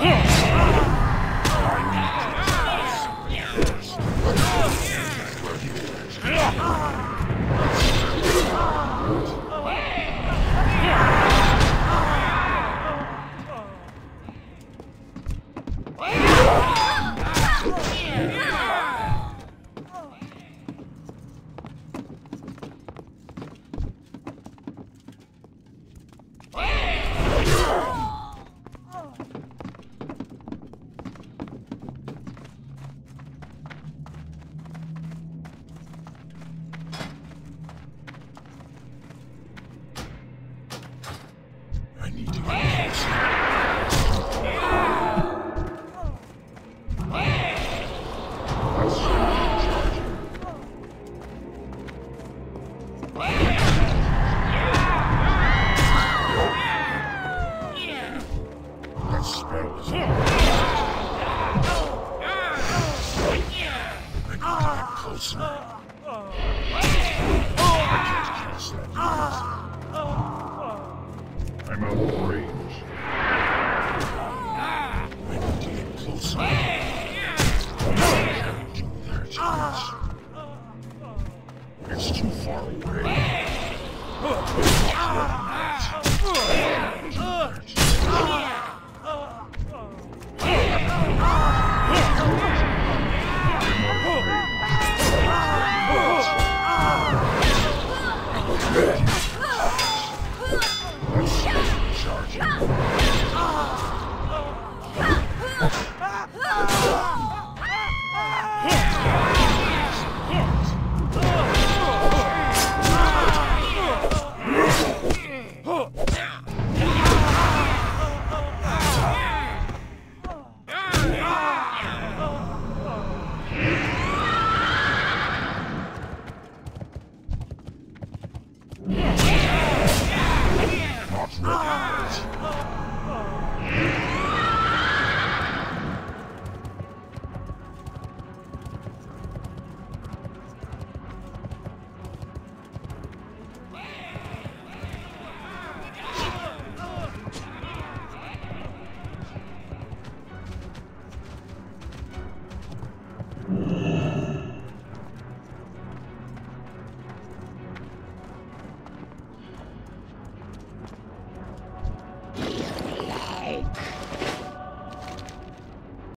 Yes. It's too far away.